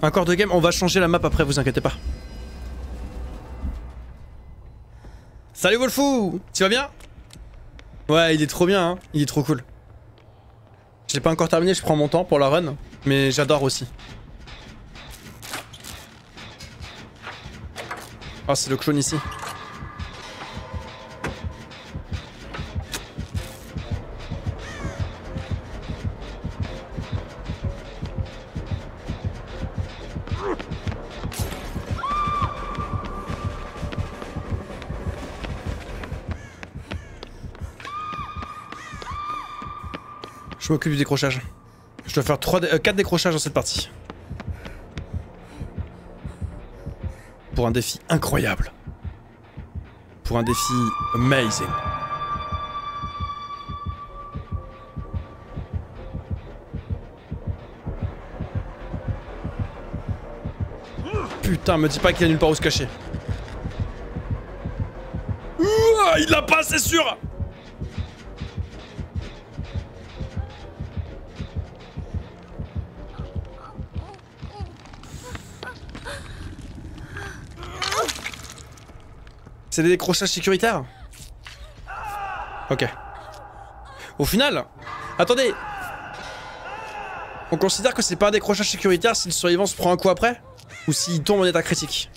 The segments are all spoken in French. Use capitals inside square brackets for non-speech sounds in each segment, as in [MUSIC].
Un corps de game, on va changer la map après, vous inquiétez pas. Salut Wolfou Tu vas bien? Ouais, il est trop bien, hein. il est trop cool. Je l'ai pas encore terminé, je prends mon temps pour la run, mais j'adore aussi. Oh, c'est le clone ici. Je m'occupe du décrochage. Je dois faire 3 4 décrochages dans cette partie. Pour un défi incroyable. Pour un défi amazing. Putain, me dis pas qu'il y a nulle part où se cacher. Il l'a pas, c'est sûr C'est des décrochages sécuritaires Ok. Au final... Attendez On considère que c'est pas un décrochage sécuritaire si le survivant se prend un coup après Ou s'il tombe en état critique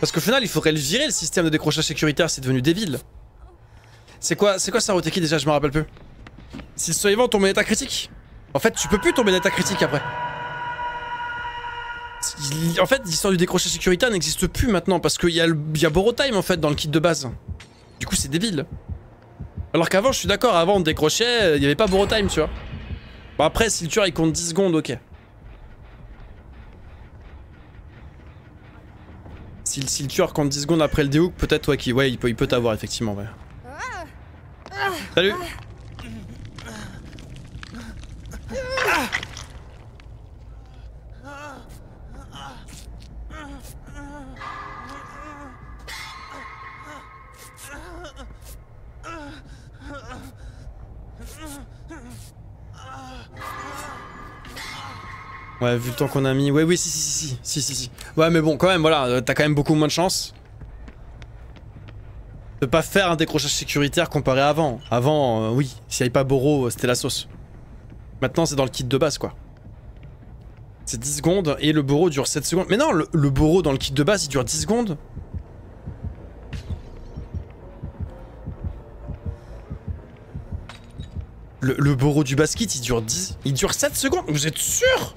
Parce qu'au final, il faudrait le virer, le système de décrochage sécuritaire, c'est devenu débile. C'est quoi, quoi ça, Roteki, déjà, je me rappelle plus Si le survivant tombe en état critique En fait, tu peux plus tomber en état critique après. En fait, l'histoire du décrochage sécuritaire n'existe plus maintenant parce qu'il y a, le, y a Borotime en fait dans le kit de base. Du coup, c'est débile. Alors qu'avant, je suis d'accord, avant on décrochait, il n'y avait pas Borotime, tu vois. Bon, après, si le tueur il compte 10 secondes, ok. Si, le tueur compte 10 secondes après le déhook, peut-être ouais, ouais, il peut, il peut t'avoir effectivement, ouais. Salut Ouais, vu le temps qu'on a mis. Ouais, oui, si, si, si, si, si, si, si. Ouais, mais bon, quand même, voilà, t'as quand même beaucoup moins de chance de pas faire un décrochage sécuritaire comparé à avant. Avant, euh, oui, s'il n'y avait pas Boro, euh, c'était la sauce. Maintenant, c'est dans le kit de base, quoi. C'est 10 secondes et le Boro dure 7 secondes. Mais non, le, le Boro dans le kit de base, il dure 10 secondes. Le, le du basket, il dure 10... Il dure 7 secondes. Vous êtes sûr?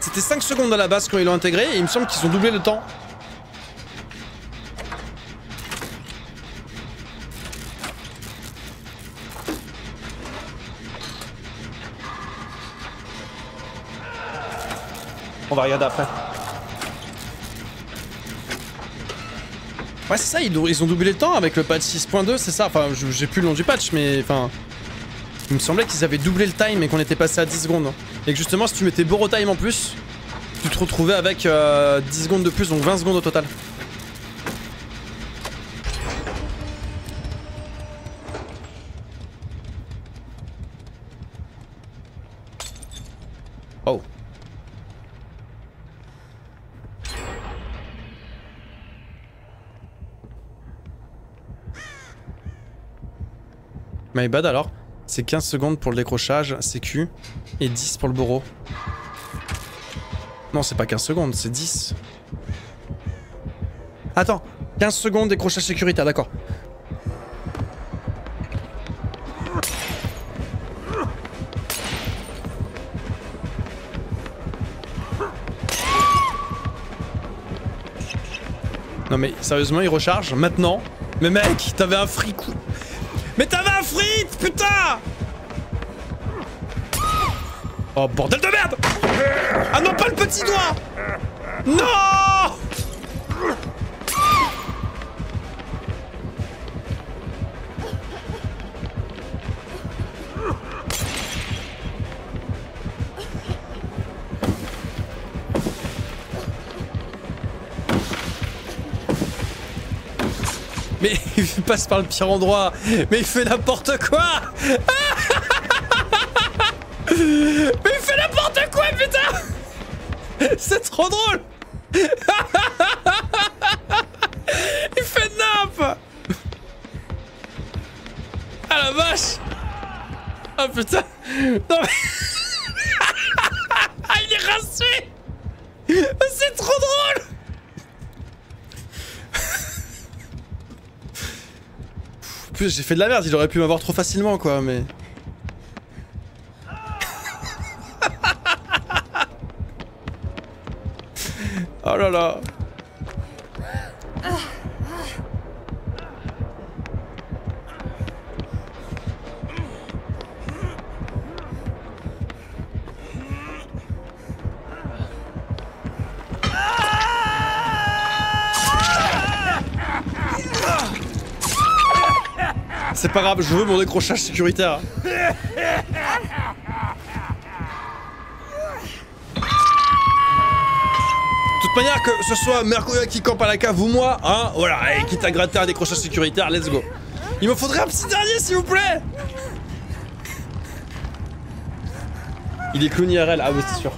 C'était 5 secondes à la base quand ils l'ont intégré. Et il me semble qu'ils ont doublé le temps. On va regarder après. Ouais c'est ça, ils, ont doublé le temps avec le patch 6.2, c'est ça. Enfin, j'ai plus le nom du patch, mais enfin... Il me semblait qu'ils avaient doublé le time et qu'on était passé à 10 secondes. Et que justement, si tu mettais Boro Time en plus, tu te retrouvais avec 10 euh, secondes de plus, donc 20 secondes au total. My bad alors. C'est 15 secondes pour le décrochage, CQ, et 10 pour le bureau. Non, c'est pas 15 secondes, c'est 10. Attends, 15 secondes décrochage sécuritaire, d'accord. Non mais sérieusement il recharge maintenant Mais mec t'avais un fricou Mais t'avais un frite putain! Oh bordel de merde! Ah non pas le petit doigt! Non Il passe par le pire endroit. Mais il fait n'importe quoi. Mais il fait n'importe quoi, putain. C'est trop drôle. Il fait nappe Ah la vache. Ah putain. Non mais... [LAUGHS] Ah il est rassé C'est trop drôle j'ai fait de la merde, il aurait pu m'avoir trop facilement, quoi, mais... [LAUGHS] oh là là C'est pas grave, je veux mon décrochage sécuritaire. De toute manière, que ce soit Mercouria qui campe à la cave ou moi, hein, voilà, et quitte à gratter un décrochage sécuritaire, let's go. Il me faudrait un petit dernier, s'il vous plaît Il est clown IRL, ah oui, c'est sûr.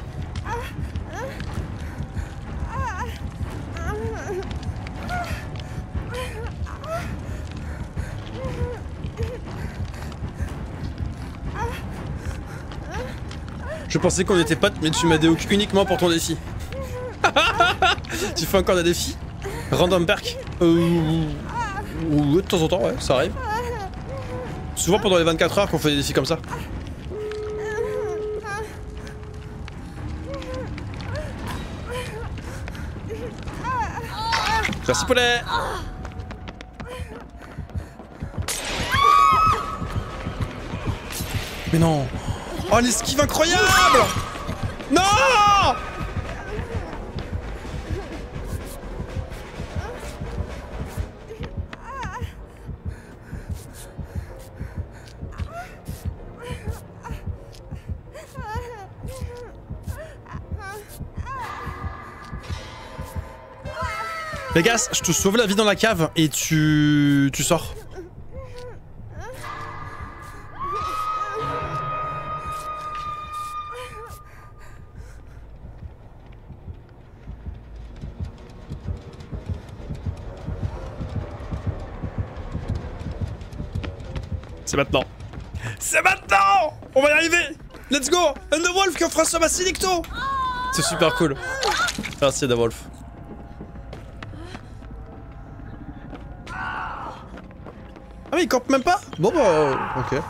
Je pensais qu'on était potes, mais tu m'as déoccupé uniquement pour ton défi. [LAUGHS] tu fais encore des défis? Random perk? Euh, De temps en temps, ouais, ça arrive. Souvent pendant les 24 heures qu'on fait des défis comme ça. Merci poulet Mais non Oh l'esquive incroyable Non Vegas, je te sauve la vie dans la cave et tu... tu sors. C'est maintenant. C'est maintenant On va y arriver Let's go And the Wolf qui offre un somme à C'est super cool. Merci The Wolf. Ah mais il campe même pas? Bon bah... Ok.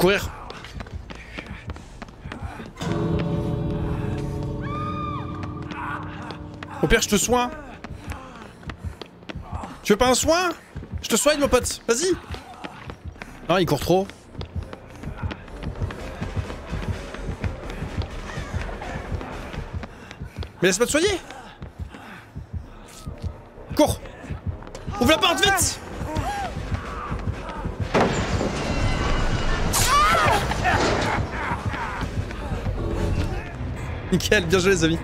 Courir. Au pire, je te soigne. Tu veux pas un soin? Je te soigne, mon pote. Vas-y. Non, il court trop. Mais laisse-moi te soigner Nickel, bien joué les amis.